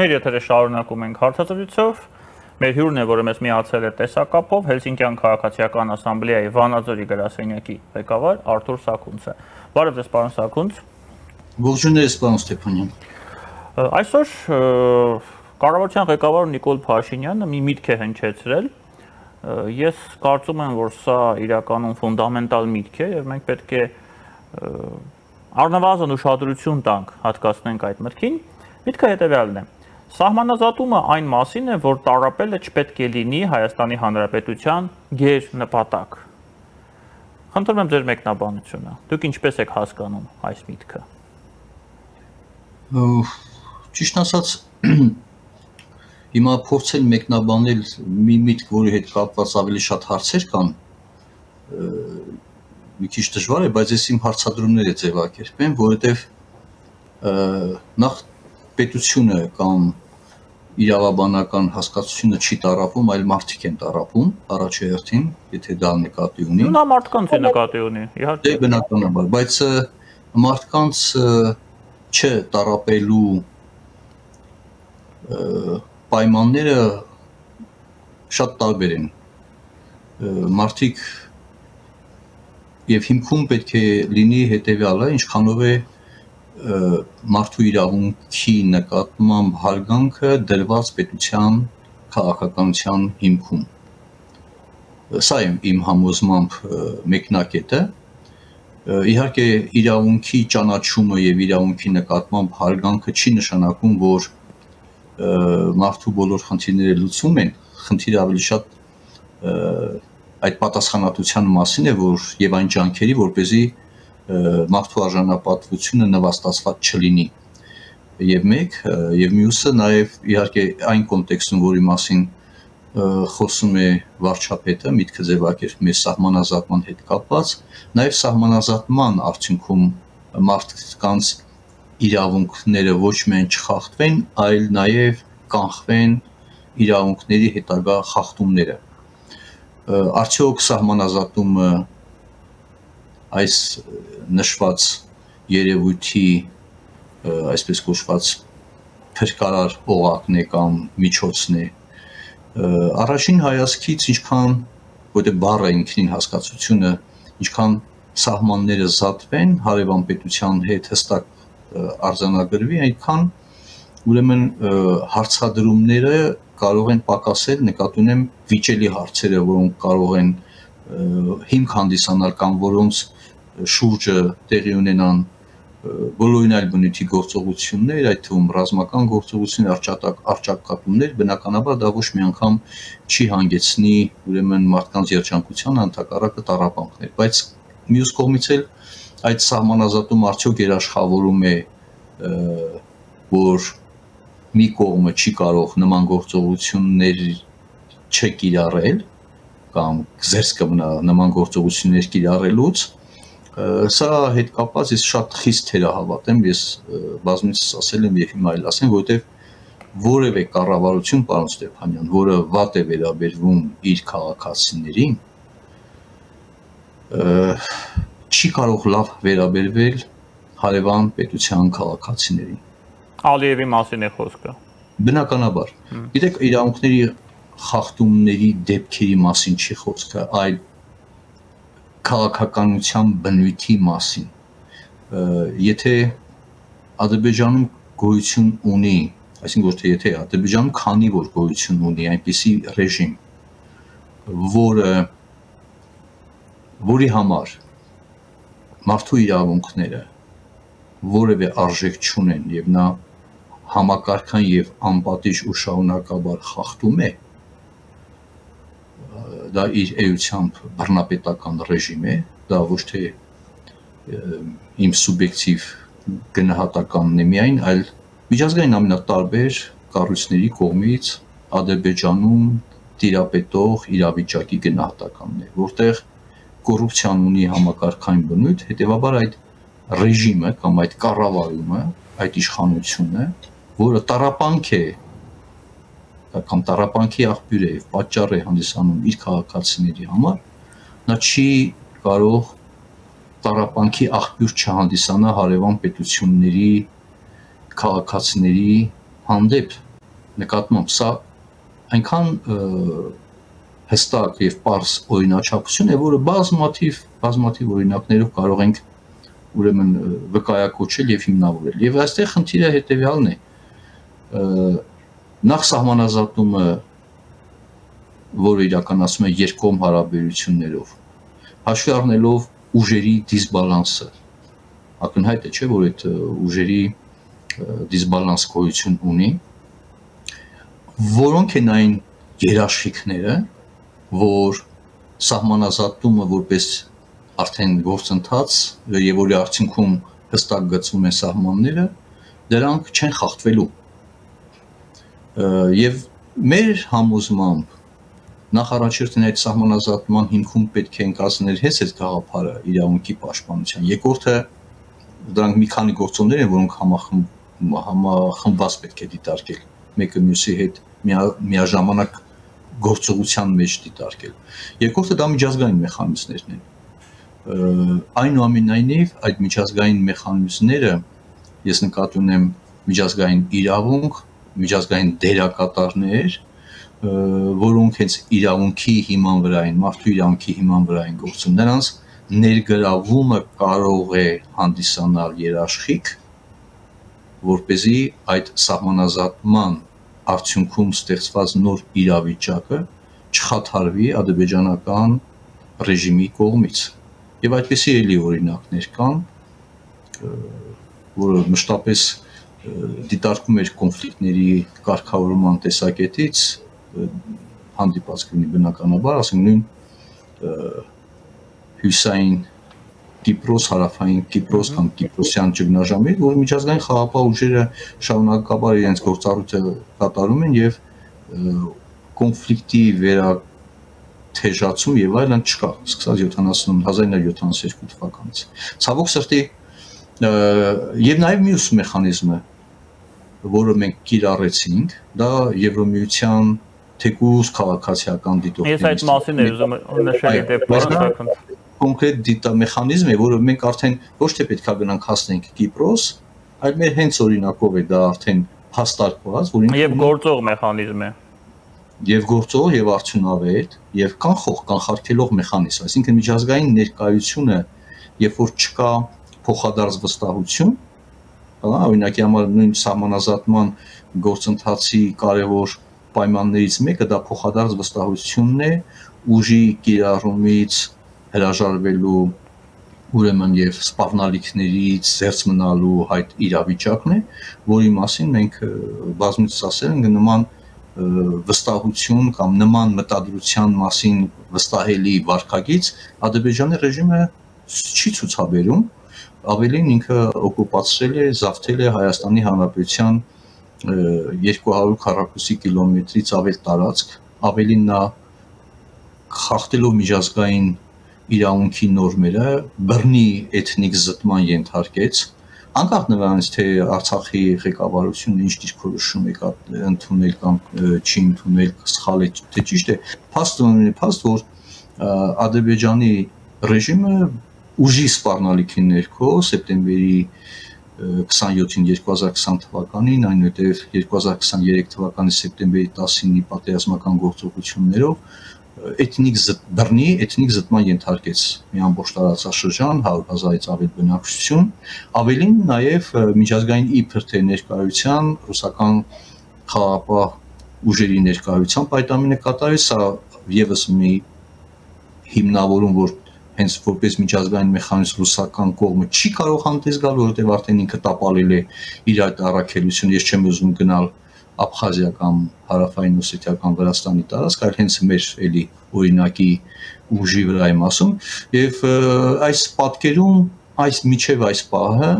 Մեր եթերը շարունակում ենք հարցազրույցով։ Մեր հյուրն է, որը մեզ միացել է տեսակապով Հելսինկյան քաղաքացիական ասամբլեայի Վանաձորի գրասենյակի ղեկավար Արթուր Սաքունցը։ Բարև ձեզ, պարոն Սաքունց։ Ողջույններ, պարոն Ստեփանյան։ Այսօր կառավարության ղեկավար Նիկոլ Փաշինյանը մի միտք է հնչեցրել, Ես կարծում եմ, որ սա իրականում ֆունդամենտալ միտք է եւ մենք պետք է առնվազն ուշադրություն տանք, հատկացնենք այդ մտքին։ Միտքը հետեւյալն է. Սահմանազատումը այն մասին է, որ տարապելը չպետք է լինի Հայաստանի Հանրապետության ģեր նպատակ։ Խնդրում եմ ձեր մեկնաբանությունը։ Դուք ինչպես եք հասկանում այս միտքը։ Ճիշտ ասած, Հիմա փորձել մեկնաբանել մի միտք, որի հետ կապված ավելի շատ հարցեր կան, մի քիչ դժվար է, բայց ես իմ հարցադրումները ձևակերպեմ, որովհետև նախ պետությունը կամ իրավաբանական հասկացությունը չի տարապում, այլ մարդիկ են տարապում առաջերտին, եթե դա նկատի ունի։ Նա մարդկանց է նկատի ունի, իհարկե։ Դե բնականաբար, բայց մարդկանց չտարապելու պայմանները շատ տարբեր են։ Մարդիկ եւ հիմքում պետք է լինի հետեւյալը, ինչքանով է մարդու իրավունքի նկատմամբ հարգանքը դրված պետության քաղաքականության հիմքում։ Սա է իմ համոզմամբ մեկնակետը։ Իհարկե իրավունքի ճանաչումը եւ իրավունքի նկատմամբ հարգանքը չի նշանակում, որ մարդու բոլոր խնդիրները լուծում են, խնդիրը ավելի շատ այդ պատասխանատվության մասին է, որ եւ այն ջանքերի, որ เป զի մարդու արժանապատվությունը նվաստացված չլինի։ Եվ մեկ, եւ մյուսը նաեւ իհարկե այն կոնտեքստում, որի մասին խոսում է վարչապետը, միտքը ձևակերպում է սահմանազատման հետ կապված, նաեւ սահմանազատման արդյունքում մարդկանց իրավունքները ոչ միայն չխախտվեն, այլ նաև կանխվեն իրավունքների հետագա խախտումները։ Արդյոք սահմանազատումը այս նշված երևույթի այսպես կոչված փրկարար օղակն է կամ միջոցն է առաջին հայացքից ինչքան որտե բառը ինքնին հասկացությունը ինչքան սահմանները զատվեն հարևան պետության հետ հստակ արձանագրվի, այնքան ուրեմն հարցադրումները կարող են պակասել, նկատի ունեմ վիճելի հարցերը, որոնք կարող են հիմք հանդիսանալ կամ որոնց շուրջը տեղի ունենան բոլորին այլ բնույթի գործողություններ, այդ թվում ռազմական գործողություններ, արճակ արճակատումներ, բնականաբար դա ոչ մի անգամ չի հանգեցնի ուրեմն մարդկանց երջանկության անթակարակը տարապանքներ, բայց մյուս կողմից էլ այդ սահմանազատում արդյոք երաշխավորում է որ մի կողմը չի կարող նման գործողություններ չկիրառել կամ զերծ կմնա նման գործողություններ կիրառելուց սա հետ կապված ես շատ խիստ թերահավատ եմ ես բազմիցս ասել եմ եւ հիմա էլ ասեմ որովհետեւ որևէ կառավարություն պարոն Ստեփանյան որը վատ է վերաբերվում իր քաղաքացիներին չի կարող լավ վերաբերվել հարևան պետության քաղաքացիներին։ Ալիևի մասին է խոսքը։ Բնականաբար։ Գիտեք, իրավունքների խախտումների դեպքերի մասին չի խոսքը, այլ քաղաքականության բնույթի մասին։ Եթե Ադրբեջանում գոյություն ունի, այսինքն ոչ թե եթե Ադրբեջանում քանի որ գոյություն ունի այնպիսի ռեժիմ, որը որի համար մարդու իրավունքները որևէ արժեք չունեն եւ նա համակարգան եւ անպատիժ ու շահունակաբար խախտում է դա իր էությամբ բռնապետական ռեժիմ է դա ոչ թե իմ սուբյեկտիվ գնահատականն է միայն այլ միջազգային ամենատարբեր կառույցների կողմից Ադրբեջանում տիրապետող իրավիճակի գնահատականն է որտեղ կոռուպցիան ունի համակարգային բնույթ, հետեւաբար այդ ռեժիմը կամ այդ կառավարումը, այդ իշխանությունը, որը տարապանք է կամ տարապանքի աղբյուր է եւ պատճառ է հանդիսանում իր քաղաքացիների համար, նա չի կարող տարապանքի աղբյուր չհանդիսանա հարևան պետությունների քաղաքացիների հանդեպ նկատմամբ սա այնքան հստակ եւ པարս օրինաչափություն է, որը բազմաթիվ բազմաթիվ օրինակներով կարող ենք ուրեմն վկայակոչել եւ հիմնավորել։ Եվ այստեղ խնդիրը հետեւյալն է։ Նախ սահմանազատումը, որը իրականացում է երկկողմ հարաբերություններով, հաշվի առնելով ուժերի դիսբալանսը, ակնհայտ է, չէ, որ այդ ուժերի դիսբալանս գոյություն ունի, որոնք են այն երաշխիքները, որ սահմանազատումը որպես արդեն գործընթաց եւ որի արդյունքում հստակ գծվում են սահմանները, դրանք չեն խախտվելու։ Եվ մեր համոզմամբ նախ առաջերտին այդ սահմանազատման հիմքում պետք է ընկածներ հես այդ գաղափարը իրավունքի պաշտպանության։ Երկրորդը դրանք մի քանի գործոններ են, որոնք համախմբ համախմբված պետք է դիտարկել մեկը մյուսի հետ միաժամանակ գործողության մեջ դիտարկել։ Երկրորդը դա միջազգային մեխանիզմներն են այնուամենայնիվ այդ միջազգային մեխանիզմները ես նկատի ունեմ միջազգային իրավունք, միջազգային դերակատարներ, որոնք հենց իրավունքի հիման վրա են, մարդու իրավունքի հիման վրա են գործում։ Նրանց ներգրավումը կարող է հանդիսանալ երաշխիք, որ เป զի այդ սահմանազատման արդյունքում ստեղծված նոր իրավիճակը չխաթարվի ադրբեջանական ռեժիմի կողմից Եվ այդպեսի էլի օրինակներ կան, որը մշտապես դիտարկում էր կոնֆլիկտների կարգավորման տեսակետից հանդիպած կլինի բնականաբար, ասենք նույն հյուսային Կիպրոս, հարավային Կիպրոս կամ Կիպրոսյան ճգնաժամի, որ միջազգային խաղապահ ուժերը շարունակաբար իրենց գործառույթը կատարում են եւ կոնֆլիկտի վերա թեժացում եւ այլն չկա, սկսած 70 1972 թվականից։ Ցավոք սրտի եւ նաեւ մյուս մեխանիզմը, որը մենք կիրառեցինք, դա Եվրոմիության թեկուզ քաղաքացիական դիտորդներից։ Ես այդ մասին եմ ուզում նշել դեպքում կոնկրետ դիտա մեխանիզմ է, որը մենք արդեն ոչ թե պետքա գնանք հասնենք Կիպրոս, այլ մեր հենց օրինակով է դա արդեն հաստատված, որ եւ գործող մեխանիզմ է եւ գործող եւ արդյունավետ եւ կանխող կանխարգելող մեխանիզմ, այսինքն միջազգային ներկայությունը, երբ որ չկա փոխադարձ վստահություն, հա, օրինակի համար նույն սահմանազատման գործընթացի կարևոր պայմաններից մեկը դա փոխադարձ վստահությունն է ուժի կիրառումից հրաժարվելու ուրեմն եւ սպառնալիքներից զերծ մնալու հայտ իրավիճակն է, որի մասին մենք բազմիցս ասել ենք նման վստահություն կամ նման մտադրության մասին վստահելի վարկագից Ադրբեջանի ռեժիմը չի ցուցաբերում, ավելին ինքը օկուպացրել է, զավթել է Հայաստանի Հանրապետության 200 քառակուսի կիլոմետրից ավել տարածք, ավելին նա խախտելով միջազգային իրավունքի նորմերը բռնի էթնիկ զտման ենթարկեց անկախ նրանից թե Արցախի ղեկավարությունը ինչ դիրքորոշում է ընդունել կամ չի ընդունել սխալ է թե ճիշտ է փաստը ունի փաստ որ Ադրբեջանի ռեժիմը ուժի սպառնալիքի ներքո սեպտեմբերի 27-ին 2020 թվականին, այնուհետև 2023 թվականի սեպտեմբերի 10-ի պատերազմական գործողություններով էթնիկ բռնի էթնիկ զտման ենթարկեց մի ամբողջ տարածաշրջան 100.000-ից ավել բնակչություն, ավելին նաև միջազգային իբր թե ներկայության ռուսական խաղապահ ուժերի ներկայությամբ այդ ամենը կատարեց, սա եւս մի հիմնավորում, որ հենց որպես միջազգային մեխանիզմ ռուսական կողմը չի կարող հանդես գալ, որովհետև արդեն ինքը տապալել է իր այդ առաքելությունը, ես չեմ ուզում գնալ Աբխազիա կամ հարավային Օսեթիա կամ Վրաստանի տարածք, այլ հենց մեր էլի օրինակի ուժի վրա եմ ասում եւ այս պատկերում այս միջև այս պահը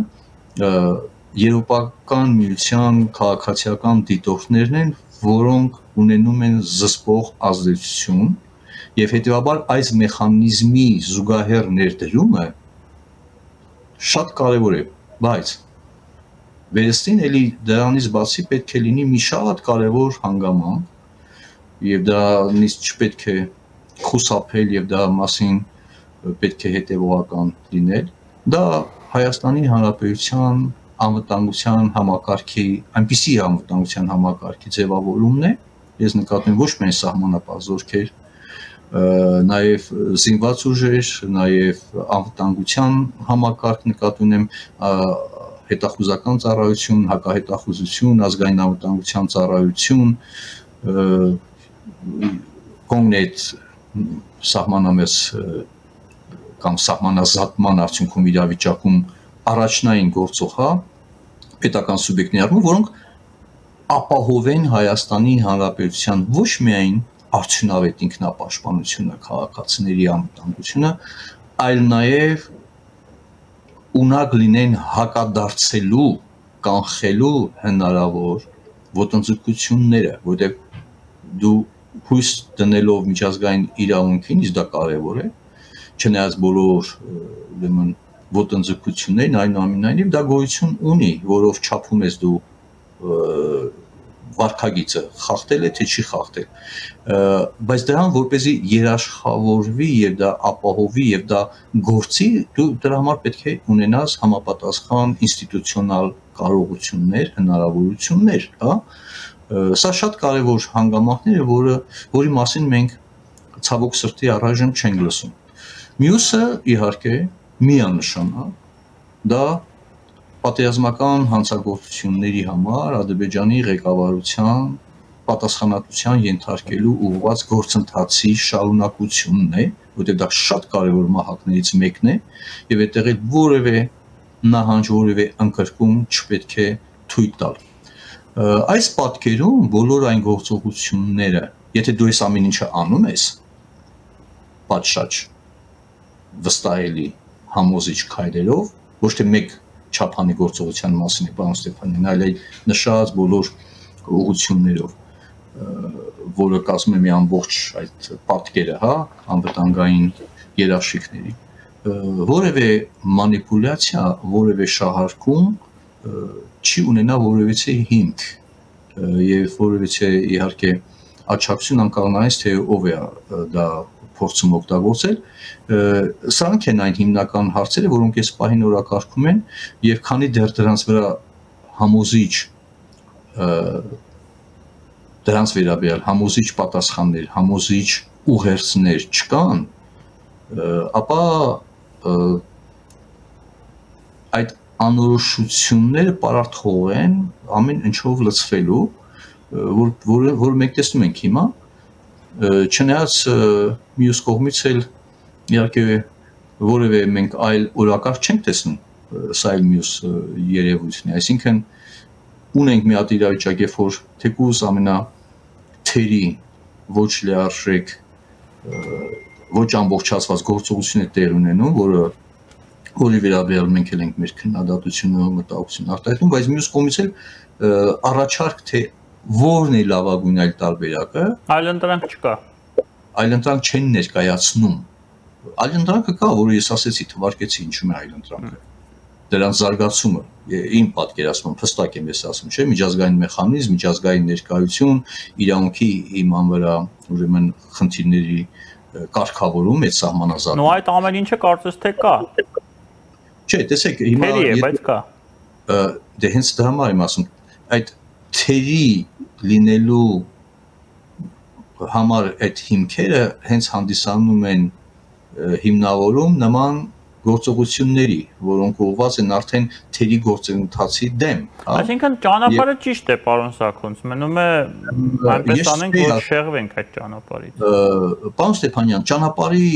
եվրոպական միության քաղաքացիական դիտորդներն են, որոնք ունենում են զսպող ազդեցություն եւ հետեւաբար այս մեխանիզմի զուգահեռ ներդրումը շատ կարեւոր է, բայց Վերստին էլի դրանից բացի պետք է լինի մի շատ կարևոր հանգամանք եւ դրանից չպետք է խուսափել եւ դա մասին պետք է հետեւողական լինել։ Դա Հայաստանի Հանրապետության անվտանգության համակարգի, այնպիսի անվտանգության համակարգի ձևավորումն է, ես նկատում ոչ միայն սահմանապահ զորքեր, նաև զինված ուժեր, նաև անվտանգության համակարգ նկատի ունեմ հետախուզական ծառայություն, հակահետախուզություն, ազգային անվտանգության ծառայություն, կոնկրետ սահմանամես կամ սահմանազատման արդյունքում իրավիճակում առաջնային գործող, հա, պետական սուբյեկտների առումով, որոնք ապահովեն Հայաստանի Հանրապետության ոչ միայն արդյունավետ ինքնապաշտպանությունը, քաղաքացիների անվտանգությունը, այլ նաև ունակ լինեն հակադարձելու, կանխելու հնարավոր ոտնձգությունները, որտեղ դու հույս դնելով միջազգային իրավունքին, իսկ դա կարևոր է, չնայած բոլոր ուրեմն ոտնձգություններն այնուամենայնիվ դա գոյություն ունի, որով չափում ես դու վարկագիծը խախտել է թե չի խախտել բայց դրան որպեսի երաշխավորվի եւ դա ապահովի եւ դա գործի դու դրա համար պետք է ունենաս համապատասխան ինստիտուցիոնալ կարողություններ, հնարավորություններ, հա սա շատ կարևոր հանգամանքներ է, որը որի մասին մենք ցավոք սրտի առայժմ չենք լսում։ Մյուսը իհարկե միանշան, հա դա պատերազմական հանցագործությունների համար Ադրբեջանի ղեկավարության պատասխանատվության ենթարկելու ուղղված գործընթացի շարունակությունն է, որտեղ դա շատ կարևոր մահակներից մեկն է եւ այդտեղ էլ որևէ նահանջ, որևէ անկրկում չպետք է թույլ տալ։ Այս պատկերում բոլոր այն գործողությունները, եթե դու այս ամեն ինչը անում ես, պատշաճ վստահելի համոզիչ քայլերով, ոչ թե մեկ չափանի գործողության մասին է պարոն Ստեփանյան, այլ այլ նշած բոլոր ուղություններով որը կազմում է մի ամբողջ այդ պատկերը, հա, անվտանգային երաշխիքների որևէ մանիպուլյացիա, որևէ շահարկում չի ունենա որևիցե հիմք եւ որևիցե իհարկե աչակցություն անկառնայից թե ով է դա փորձում օգտագործել սրանք են այն հիմնական հարցերը, որոնք այս պահին օրակարգում են եւ քանի դեռ դրանց վրա համոզիչ դրանց վերաբերյալ համոզիչ պատասխաններ, համոզիչ ուղերձներ չկան, ապա այդ անորոշությունները պարարթող են ամեն ինչով լցվելու, որ որ որ մենք տեսնում ենք հիմա, չնայած մյուս կողմից էլ իհարկե որևէ մենք այլ օրակարգ չենք տեսնում սա էլ մյուս երևույթն է այսինքն ունենք մի հատ իրավիճակ երբ որ թեկուզ ամենա թերի ոչ լիարժեք ոչ ամբողջացված գործողություն է տեղ ունենում որը որի վերաբերյալ մենք էլ ենք մեր քննադատությունը մտահոգություն արտահայտում բայց մյուս կողմից էլ առաջարկ թե որն է լավագույն այլ տարբերակը այլընտրանք չկա այլընտրանք չեն ներկայացնում այլընտրանքը կա, որը ես ասեցի, թվարկեցի ինչու է այլընտրանքը։ Դրանց զարգացումը իմ պատկերացմամբ հստակ եմ ես ասում, չէ, միջազգային մեխանիզմ, միջազգային ներկայություն, իրավունքի իման վրա ուրեմն խնդիրների կարգավորում այդ սահմանազատում։ Նո այդ ամեն ինչը կարծես թե կա։ Չէ, տեսեք, հիմա Թերի է, բայց կա։ Դե հենց դա համար եմ ասում, այդ թերի լինելու համար այդ հիմքերը հենց հանդիսանում են հիմնավորում նման գործողությունների, որոնք ուղղված են արդեն թերի գործընթացի դեմ, հա։ Այսինքն ճանապարհը ճիշտ է, պարոն Սաքոնց, մնում է այնպես անենք, որ շեղվենք այդ ճանապարհից։ Պարոն Ստեփանյան, ճանապարհի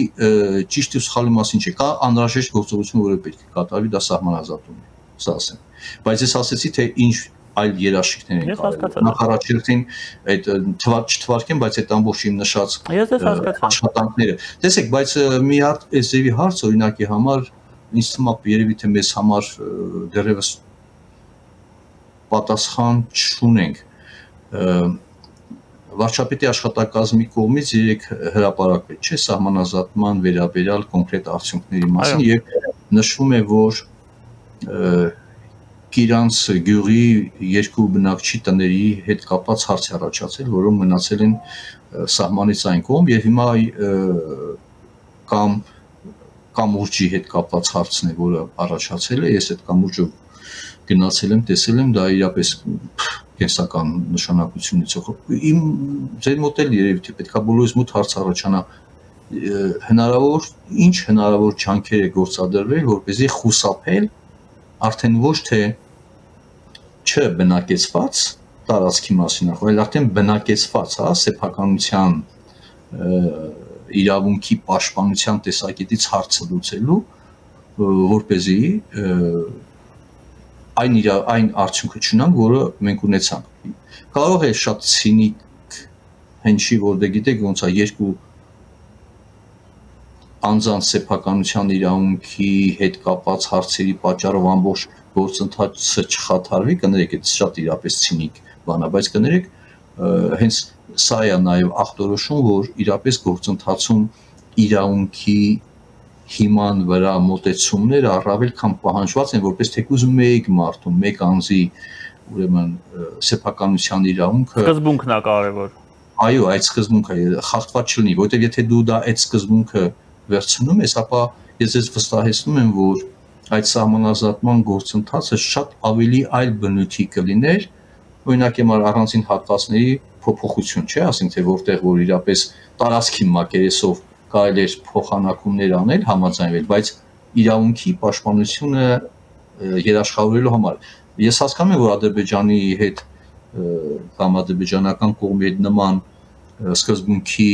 ճիշտ ու սխալի մասին չի, կա անհրաժեշտ գործողություն, որը պետք է կատարվի, դա սահմանազատումն է, սա ասեմ։ Բայց ես ասացի, թե ինչ այլ երաշխիքներ են կարելի։ Նախ առաջերտին այդ թվար չթվարկեմ, բայց այդ ամբողջ իմ նշած աշխատանքները։ Տեսեք, բայց մի հատ այս ձևի հարց օրինակի համար ինձ թվում է երևի թե մեզ համար դեռևս պատասխան չունենք վարչապետի աշխատակազմի կողմից երեք հրապարակվել չէ սահմանազատման վերաբերյալ կոնկրետ արդյունքների մասին եւ նշվում է որ Կիրանց գյուղի երկու բնակչի տների հետ կապված հարց առաջացել, որոնք մնացել են սահմանից այն կողմ եւ հիմա կամ կամուրջի հետ կապված հարցն է, որը առաջացել է, ես այդ կամուրջը գնացել եմ, տեսել եմ, դա իրապես կենսական նշանակություն ունեցող։ Իմ ձեր մոդել երևի թե պետքա բոլորիս մոտ հարց առաջանա հնարավոր ինչ հնարավոր չանքեր է գործադրվել, որպեսզի խուսափել արդեն ոչ թե չբնակեցված տարածքի մասին, այլ արդեն բնակեցված, հա, սեփականության իրավունքի պաշտպանության տեսակետից հարցը լուծելու, որ เป զի այն իր այն արդյունքը չունանք, որը մենք ունեցանք։ Կարող է շատ ցինիկ հնչի, որ դե գիտեք ոնց է երկու անձանց սեփականության իրավունքի հետ կապված հարցերի պատճառով ամբողջ գործընթացը չխաթարվի, կներեք, այդ շատ իրապես ցինիկ բան է, բայց կներեք, հենց սա է նաև ախտորոշում, որ իրապես գործընթացում իրավունքի հիման վրա մոտեցումները առավել քան պահանջված են որպես թեկուզ մեկ մարդու, մեկ անձի ուրեմն սեփականության իրավունքը սկզբունքն է կարևոր։ Այո, այդ սկզբունքը խախտված չլինի, որտեղ եթե դու դա այդ սկզբունքը վերցնում ես, ապա ես ես վստահեցնում եմ, որ այդ սահմանազատման գործընթացը շատ ավելի այլ բնույթի կլիներ, օրինակ եմար առանցին հատվածների փոփոխություն, չէ, ասենք թե որտեղ որ իրապես տարածքի մակերեսով կարելի էր փոխանակումներ անել, համաձայնվել, բայց իրավունքի պաշտպանությունը երաշխավորելու համար ես հասկանում եմ, որ Ադրբեջանի հետ կամ ադրբեջանական կողմի հետ նման սկզբունքի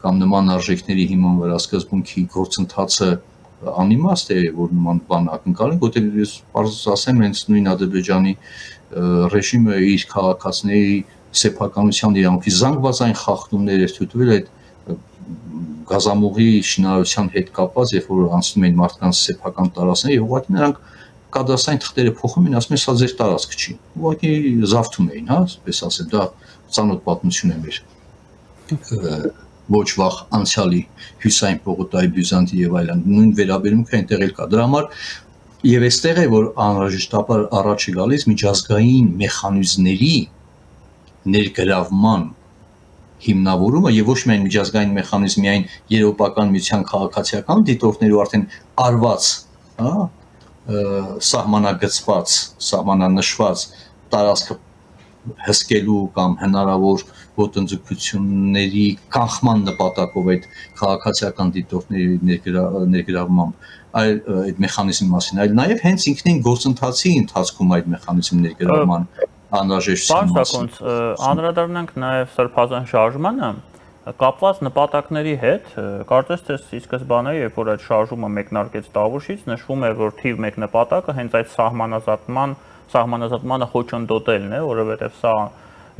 կամ նման արժեքների հիման վրա սկզբունքի գործընթացը անիմաստ է, որ նման բան ակնկալեն, որտեղ ես բարձ ասեմ, հենց նույն Ադրբեջանի ռեժիմը իր քաղաքացիների սեփականության իրավունքի զանգվածային խախտումներ էր թույլտվել այդ գազամուղի շինարարության հետ կապված, երբ որ անցնում են մարդկանց սեփական տարածքներ, եւ ուղղակի նրանք կադասային թղթերը փոխում են, ասում են սա ձեր տարածք չի։ Ուղղակի զավթում էին, հա, այսպես ասել, դա ծանոթ պատմություն է մեր ոչ վաղ անցյալի հյուսային պողոտայի Բյուզանդի եւ այլն նույն վերաբերմունքը այնտեղ էլ կա դրա համար եւ այստեղ է որ անհրաժեշտաբար առաջ է գալիս միջազգային մեխանիզմների ներգրավման հիմնավորումը եւ ոչ միայն միջազգային մեխանիզմի այն եվրոպական միության քաղաքացիական դիտորդներու արդեն արված, հա, սահմանագծված, սահմանանշված տարածքը հսկելու կամ հնարավոր ոտնձգությունների կանխման նպատակով այդ քաղաքացիական դիտորդների ներգրավմամբ այլ այդ մեխանիզմի մասին, այլ նաև հենց ինքնին գործընթացի ընթացքում այդ մեխանիզմի ներգրավման անհրաժեշտություն մասին։ Սակոնց, անդրադառնանք նաև սրբազան շարժմանը, կապված նպատակների հետ, կարծես թե ի սկզբանե, երբ որ այդ շարժումը մեկնարկեց Տավուշից, նշվում էր, որ թիվ 1 նպատակը հենց այդ սահմանազատման սահմանազատմանը խոչընդոտելն է, որովհետև սա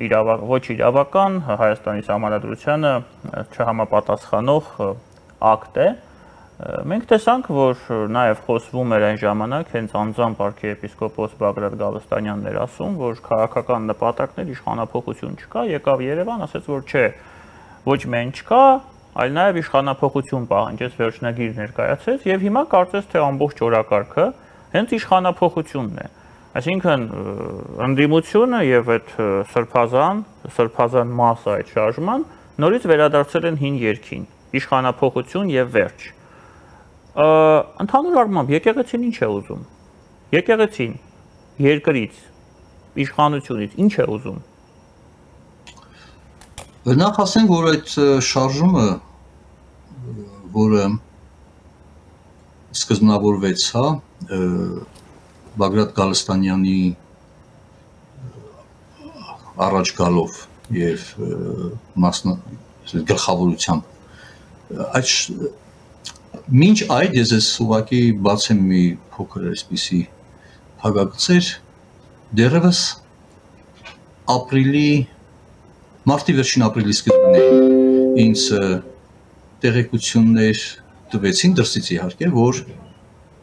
իրավակ ոչ իրավական Հայաստանի սահմանադրությանը չհամապատասխանող ակտ է, Մենք տեսանք, որ նաև խոսվում էր այն ժամանակ հենց անձամբ arczepiskopos Բագրատ Գալստանյանն էր ասում, որ քաղաքական նպատակներ իշխանապողություն չկա, եկավ Երևան, ասաց, որ չէ, ոչ միայն չկա, այլ նաև իշխանապողություն պահանջեց վերջնագիր ներկայացեց եւ հիմա կարծես թե ամբողջ օրակարգը հենց իշխանապողությունն է։ Այսինքն ընդդիմությունը եւ այդ սրբազան, սրբազան մասը այդ շարժման նորից վերադարձել են հին երկին, իշխանապողություն եւ վերջ ընդհանուր առմամբ եկեղեցին ինչ է ուզում։ Եկեղեցին երկրից, իշխանությունից ինչ է ուզում։ Նախ ասենք, որ այդ շարժումը, որը սկզբնավորվեց, հա, Բագրատ Գալստանյանի առաջ գալով եւ մասնա գլխավորությամբ այդ Մինչ այդ ես ես ուղակի բացեմ մի փոքր այսպիսի հագագծեր դերևս ապրիլի մարտի վերջին ապրիլի սկզբին ինձ տեղեկություններ տվեցին դրսից իհարկե որ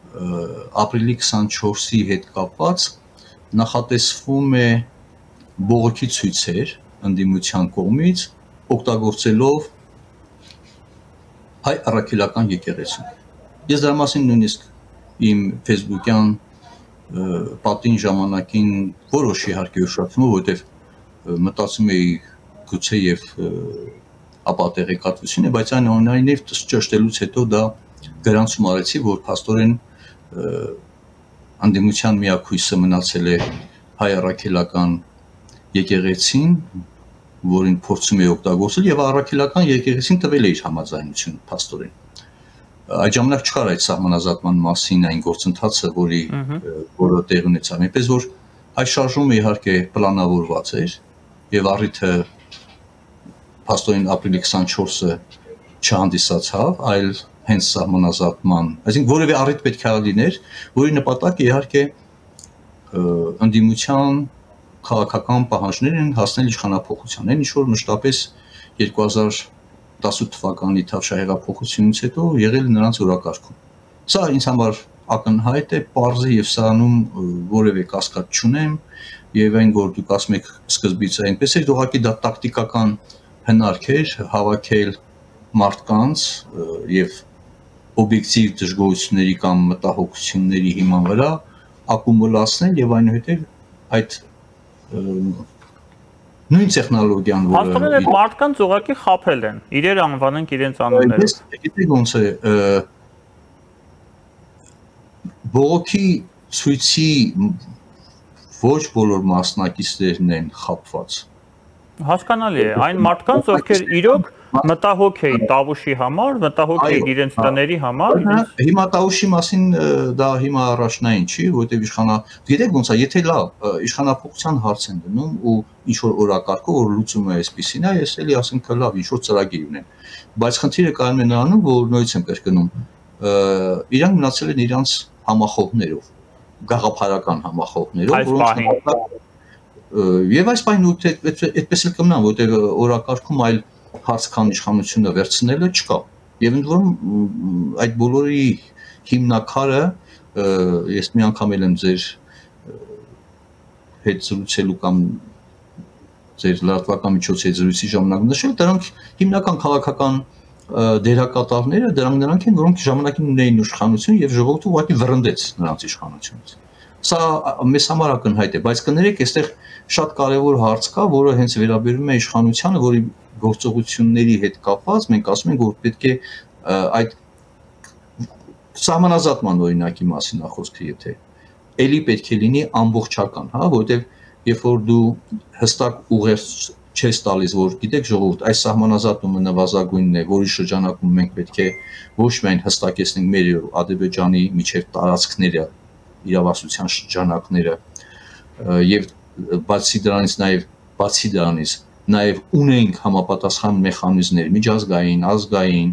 ապրիլի 24-ի հետ կապված նախատեսվում է բողոքի ցույցեր ընդդիմության կողմից օգտագործելով հայ առաքելական եկեղեցին։ Ես դրա մասին նույնիսկ իմ Facebook-յան պատին ժամանակին որոշ իհարկե ուշացնում, որովհետև մտածում էի գուցե եւ ապատեղեկատվություն է, բայց այն անունայինև ճշտելուց հետո դա գրանցում արեցի, որ աստորեն անդիմության միակույսը մնացել է հայ առաքելական եկեղեցին, որին փորձում է օգտագործել եւ առաքելական եկեղեցին տվել է իր համաձայնություն փաստորեն այդ ժամանակ չկար այդ սահմանազատման մասին այն գործընթացը, որի որը տեղ ունեցավ։ Այնպես որ այս շարժումը իհարկե պլանավորված էր եւ առիթը փաստորեն ապրիլի 24-ը չհանդիսացավ, այլ հենց սահմանազատման, այսինքն որևէ առիթ պետք է լիներ, որի նպատակը իհարկե ընդդիմության քաղաքական պահանջներն հասնել իշխանապողության։ Այն ինչ որ մշտապես 2000 18 թվականի թավշահեղափոխությունից հետո եղել նրանց օրակարգում։ Սա ինձ համար ակնհայտ է, པարզի եւ սրանում որևէ կասկած չունեմ եւ այն որ դուք ասում եք սկզբից այնպես էր դողակի դա տակտիկական հնարք էր հավաքել մարդկանց եւ օբյեկտիվ դժգոհությունների կամ մտահոգությունների հիման վրա ակումուլացնել եւ այնուհետեւ այդ նույն տեխնոլոգիան, որը Հաստատեն այդ մարդկանց ուղակի խაფել են։ Իրեր անվանենք իրենց անուններով։ Գիտեք ոնց է բողոքի ցույցի ոչ բոլոր մասնակիցներն են խապված։ Հասկանալի է, այն մարդկանց, ովքեր իրոք մտահոգ էին Տավուշի համար, մտահոգ էին իրենց տների համար։ Հիմա Տավուշի մասին դա հիմա առաջնային չի, որովհետև իշխանա, գիտեք ոնց է, եթե լավ իշխանապողության հարց են դնում ու ինչ որ օրակարգով որ լուծում է այսպեսին, այ ես էլի ասեմ թե լավ, ինչ որ ծրագիր ունեն։ Բայց խնդիրը կայանում է նրանում, որ նույնից եմ կրկնում, իրանք մնացել են իրանք համախոհներով, գաղափարական համախոհներով, որոնք Եվ այս բանը այդպես էլ կմնան, որտեղ օրակարգում այլ հարց քան իշխանությունը վերցնելը չկա։ Եվ ընդ որում այդ բոլորի հիմնակարը ես մի անգամ եմ ձեր հետ զրուցելու կամ ձեր լրատվական միջոցի զրույցի ժամանակ նշել, դրանք հիմնական քաղաքական դերակատարները դրանք նրանք են, որոնք ժամանակին ունեին իշխանություն եւ ժողովուրդը ուղղակի վռնդեց նրանց իշխանությունից։ Սա մեզ համար ակնհայտ է, բայց կներեք, այստեղ շատ կարևոր հարց կա, որը հենց վերաբերում է իշխանությանը, որի գործողությունների հետ կապված մենք ասում ենք, որ պետք է այդ սահմանազատման օրինակի մասին է խոսքը, եթե ելի պետք է լինի ամբողջական, հա, որովհետև երբ որ դու հստակ ուղեր չես տալիս, որ գիտեք ժողովուրդ, այս սահմանազատումը նվազագույնն է, որի շրջանակում մենք պետք է ոչ միայն հստակեցնենք մեր Ադրբեջանի միջև տարածքները, իրավասության շրջանակները եւ բացի դրանից նաեւ բացի դրանից նաև ունենք համապատասխան մեխանիզմներ միջազգային, ազգային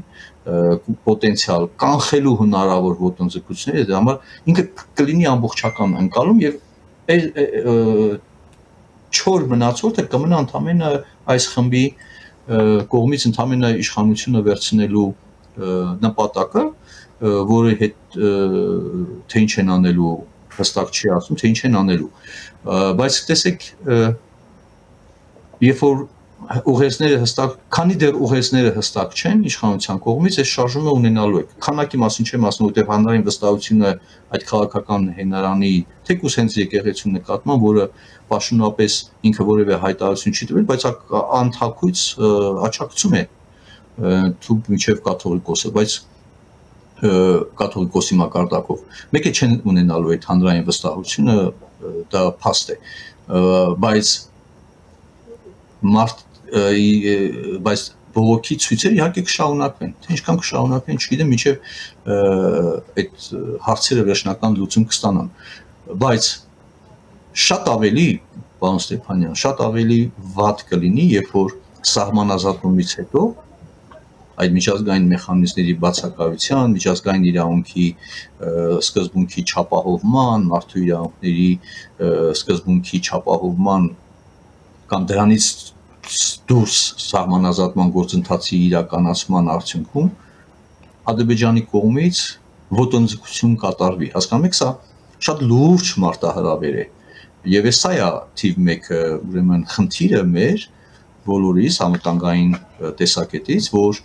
պոտենցիալ կանխելու հնարավոր ոտնձգությունները դրա համար ինքը կլինի ամբողջական ընկալում եւ չոր մնացորդը կմնա ընդամենը այս խմբի կողմից ընդամենը իշխանությունը վերցնելու նպատակը, որը հետ թե ինչ են անելու հստակ չի ասում, թե ինչ են անելու։ Բայց տեսեք, երբ որ ուղերձները հստակ, քանի դեռ ուղերձները հստակ չեն իշխանության կողմից, այս շարժումը ունենալու է։ Քանակի մասին չեմ ասում, որտեղ հանրային վստահությունը այդ քաղաքական հենարանի թեկուս հենց եկեղեցու նկատմամբ, որը պաշտոնապես ինքը որևէ հայտարարություն չի տվել, բայց անթակույց աչակցում է թու միջև կաթողիկոսը, բայց կաթողիկոսի մակարդակով։ Մեկը չեն ունենալու այդ հանրային վստահությունը, դա փաստ է։ Բայց մարդ բայց բողոքի ցույցերը իհարկե կշարունակվեն։ Թե ինչքան կշարունակվեն, չգիտեմ, միջև այդ հարցերը վերջնական լուծում կստանան։ Բայց շատ ավելի, պարոն Ստեփանյան, շատ ավելի վատ կլինի, երբ որ սահմանազատումից հետո այդ միջազգային մեխանիզմների բացակայության, միջազգային իրավունքի սկզբունքի չափահովման, մարդու իրավունքների սկզբունքի չափահովման կամ դրանից դուրս սահմանազատման գործընթացի իրականացման արդյունքում Ադրբեջանի կողմից ոտնձգություն կատարվի։ Հասկանում եք, սա շատ լուրջ մարտահրավեր է։ Եվ սա է թիվ 1-ը, ուրեմն խնդիրը մեր բոլորիս համտանգային տեսակետից, որ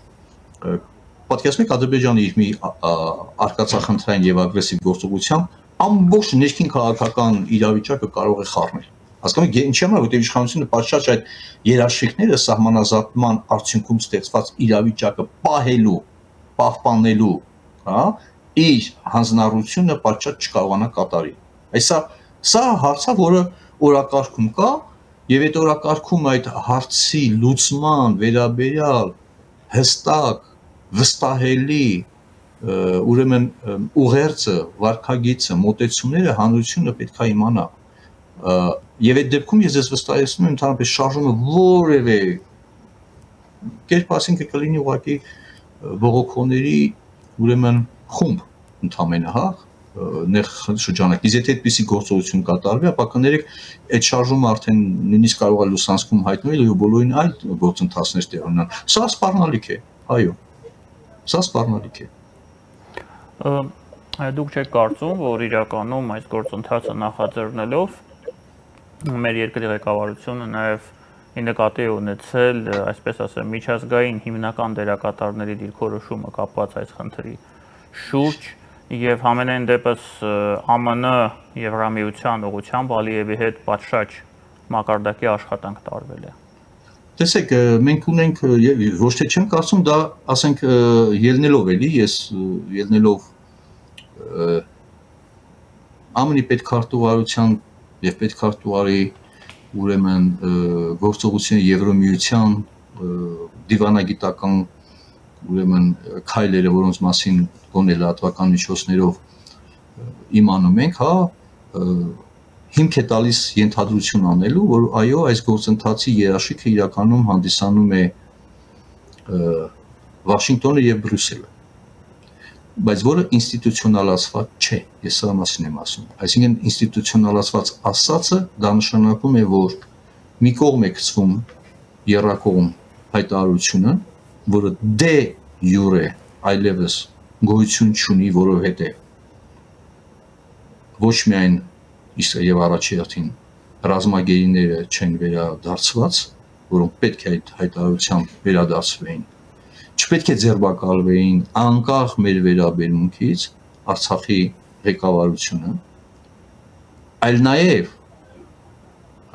պատկերացնում եք Ադրբեջանը իր մի արկածախնդրային եւ ագրեսիվ գործողությամբ ամբողջ ներքին քաղաքական իրավիճակը կարող է խառնել Հասկանում եք, ինչի համար, որտեղ իշխանությունը պատշաճ այդ երաշխիքները սահմանազատման արդյունքում ստեղծված իրավիճակը պահելու, պահպանելու, հա, իր հանձնառությունը պատշաճ չկարողանա կատարի։ Այսա սա հարցը, որը օրակարգում կա, եւ այդ օրակարգում այդ հարցի լուծման վերաբերյալ հստակ վստահելի ուրեմն ուղերձը, վարկագիծը, մոտեցումները հանրությունը պետք է իմանա։ Եվ այդ դեպքում ես ես վստահեցնում եմ ընդհանրապես շարժումը որևէ կերպ ասենք կլինի ուղղակի բողոքողների ուրեմն խումբ ընդամենը, հա, նեղ շրջանակից եթե այդպիսի գործողություն կատարվի, ապա կներեք այդ շարժումը արդեն նույնիսկ կարող է լուսանցքում հայտնվել եւ բոլորին այլ գործընթացներ տեղ ունենան։ Սա սպառնալիք է, այո։ Սա սպառնալիք է։ Դուք չեք կարծում, որ իրականում այս գործընթացը նախաձեռնելով մեր երկրի ղեկավարությունը նաև ի նկատի ունեցել, այսպես ասեմ, միջազգային հիմնական դերակատարների դիրքորոշումը կապված այս խնդրի շուրջ եւ համենայն դեպս ԱՄՆ Եվրամիության ուղղությամբ Ալիևի հետ պատշաճ մակարդակի աշխատանք տարվել է։ Տեսեք, մենք ունենք ոչ թե չեմ կարծում դա, ասենք, ելնելով էլի, ես ելնելով ԱՄՆ-ի պետքարտուղարության եւ պետքարտուղարի ուրեմն գործողությունը Եվրոմիության դիվանագիտական ուրեմն քայլերը, որոնց մասին գոնե լատվական միջոցներով իմանում ենք, հա, հիմք է տալիս ենթադրություն անելու, որ այո, այս գործընթացի երաշխիքը իրականում հանդիսանում է Վաշինգտոնը եւ Բրյուսելը բայց որը ինստիտուցիոնալացված չէ, ես սա մասին եմ ասում։ Այսինքն ինստիտուցիոնալացված ասածը դա նշանակում է, որ մի կողմ է գցվում երրակողմ հայտարարությունը, որը դե յուրե այլևս գոյություն չունի, որովհետև ոչ միայն իսկ եւ առաջի հերթին ռազմագերիները չեն վերադարձված, որոնք պետք է այդ հայտարարությամբ վերադարձվեին չպետք է ձերբակալվեին անկախ մեր վերաբերմունքից Արցախի ղեկավարությունը, այլ նաև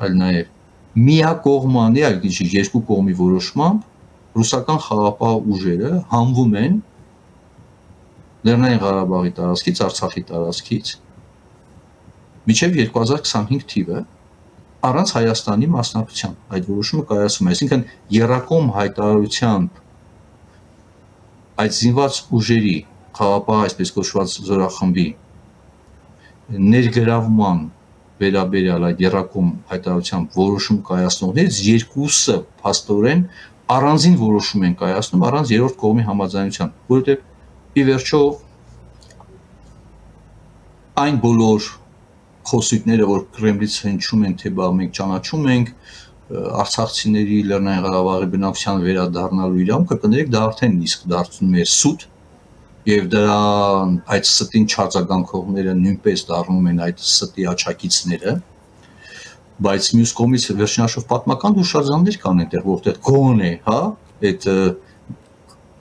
այլ նաև միակողմանի, այլ քիչ երկու կողմի որոշմամբ ռուսական խաղապահ ուժերը հանվում են Լեռնային Ղարաբաղի տարածքից, Արցախի տարածքից միջև 2025 թիվը առանց Հայաստանի մասնակցության այդ որոշումը կայացում է, այսինքն երակոմ հայտարարությամբ այդ զինված ուժերի խաղապահ այսպես կոչված զորախմբի ներգրավման վերաբերյալ այդ երակում հայտարարությամբ որոշում կայացնողներից երկուսը փաստորեն առանձին որոշում են կայացնում առանց երրորդ կողմի համաձայնության, որովհետև ի վերջո այն բոլոր խոսույթները, որ Կրեմլից հնչում են, թե բա մենք ճանաչում ենք, արցախցիների Լեռնային Ղարաբաղի բնակության վերադառնալու իրավունքը կներեք դա արդեն իսկ դարձնում է սուտ եւ դրան այդ ստին չարձագանքողները նույնպես դառնում են այդ ստի աչակիցները բայց մյուս կողմից վերջնաշով պատմական հուշարձաններ կան այնտեղ որտեղ գոն է հա այդ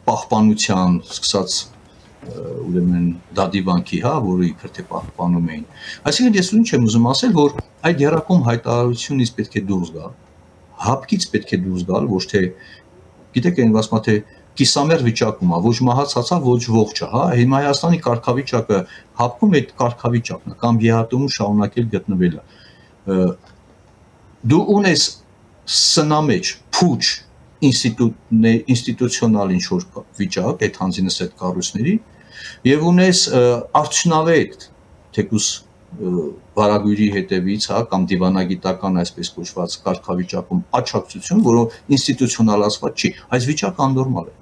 պահպանության սկսած ուրեմն դադիվանքի, հա, որը իբր թե պահպանում էին։ Այսինքն ես ինչ եմ ուզում ասել, որ այդ երակոմ հայտարարությունից պետք է դուրս գա հապկից պետք է դուրս գալ, ոչ թե գիտեք այն ասма թե կիսամեր վիճակում է, ոչ մահացածա, ոչ ողջը, հա, հիմա Հայաստանի կարգավիճակը հապկում այդ կարգավիճակն է կամ եհատում շարունակել գտնվելը։ Դու ունես սնամեջ, փուչ ինստիտուտներ, ինստիտուցիոնալ ինչ որ վիճակ այդ հանձինս այդ կառույցների եւ ունես արդյունավետ թեկուս վարագույրի հետևից, հա, կամ դիվանագիտական այսպես կոչված կարգավիճակում աչակցություն, որը ինստիտուցիոնալացված չի, այս վիճակը աննորմալ է։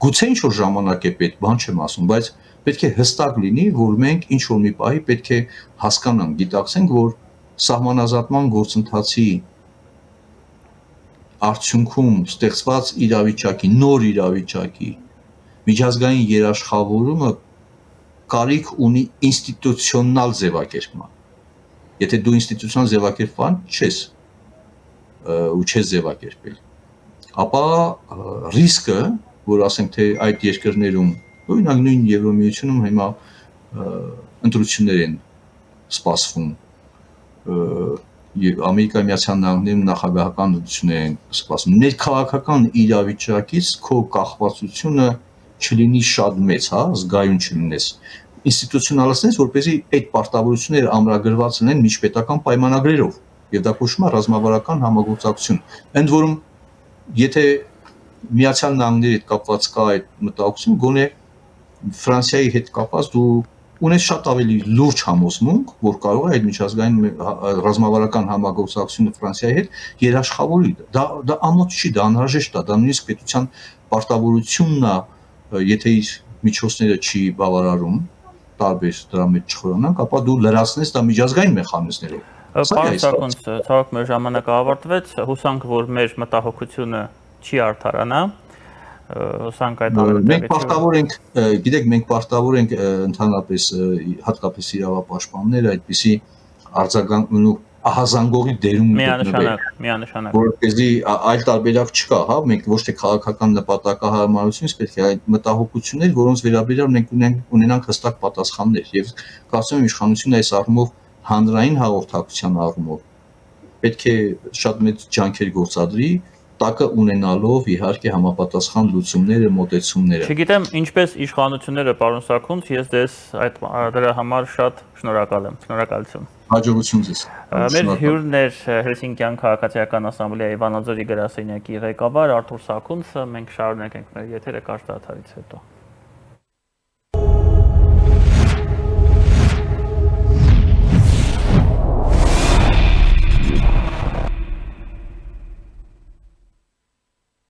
Գուցե ինչ որ ժամանակ է պետք, բան չեմ ասում, բայց պետք է հստակ լինի, որ մենք ինչ որ մի պահի պետք է հասկանանք, գիտակցենք, որ սահմանազատման գործընթացի արդյունքում ստեղծված իրավիճակի, նոր իրավիճակի միջազգային երաշխավորումը կարիք ունի ինստիտուցիոնալ ձևակերպման։ Եթե դու ինստիտուցիոնալ ձևակերպման չես ու չես ձևակերպել, ապա ռիսկը, որ ասենք թե այդ երկրներում, օրինակ նույն Եվրոմիությունում հիմա ընտրություններ են սպասվում եւ Ամերիկայի Միացյալ Նահանգներում նախագահական ընտրություններ են սպասվում։ Ներքաղաքական իրավիճակից քո կախվածությունը չլինի շատ մեծ, հա, զգայուն չլինես ինստիտուցիոնալացնես, որպեսզի այդ պարտավորությունները ամրագրված լինեն միջպետական պայմանագրերով եւ դա կոչվում է ռազմավարական համագործակցություն։ Ընդ որում, եթե Միացյալ Նահանգների հետ կապված կա այդ մտահոգություն, գոնե Ֆրանսիայի հետ կապված դու ունես շատ ավելի լուրջ համոզմունք, որ կարող է այդ միջազգային ռազմավարական համագործակցությունը Ֆրանսիայի հետ երաշխավորի։ Դա դա ամոթ չի, դա անհրաժեշտ է, դա նույնիսկ պետության պարտավորությունն է, եթե իր միջոցները չի բավարարում, տարբեր դրա մեջ չխորանանք, ապա դու լրացնես դա միջազգային մեխանիզմներով։ Պարոն Սակոնց, ցավոք մեր ժամանակը ավարտվեց, հուսանք, որ մեր մտահոգությունը չի արդարանա հոսանք այդ ամենը մենք պարտավոր ենք գիտեք մենք պարտավոր ենք ընդհանրապես հատկապես իրավապաշտպանները այդպիսի արձագանք ահազանգողի դերում միանշանակ միանշանակ որպեսզի այլ տարբերակ չկա հա մենք ոչ թե քաղաքական նպատակահարմարությունից պետք է այդ մտահոգություններ որոնց վերաբերյալ մենք ունենք ունենանք հստակ պատասխաններ եւ կարծում եմ իշխանությունը այս առումով հանրային հաղորդակցության առումով պետք է շատ մեծ ջանքեր գործադրի տակը ունենալով իհարկե համապատասխան լուծումները, մոտեցումները։ Չգիտեմ, ինչպես իշխանությունները, պարոն Սաքունց, ես դες այդ դրա համար շատ շնորհակալ եմ։ Շնորհակալություն։ Հաջողություն ձեզ։ Մեր հյուրն էր Հելսինկյան քաղաքացիական ասամբլեայի Վանաձորի գրասենյակի ղեկավար Արթուր Սաքունցը։ Մենք շարունակենք մեր եթերը կարճ դադարից հետո։